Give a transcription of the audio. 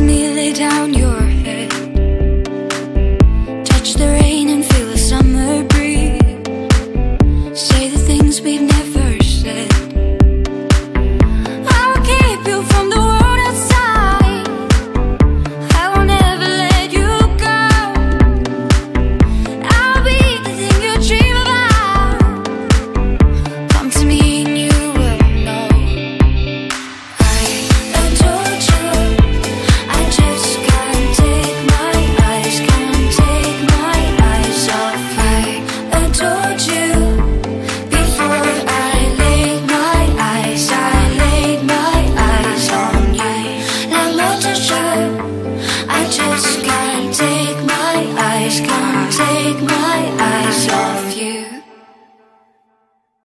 Kiss me, lay down your head. Touch the rain and feel the summer breeze. Say the things we've never said. Take my eyes off you.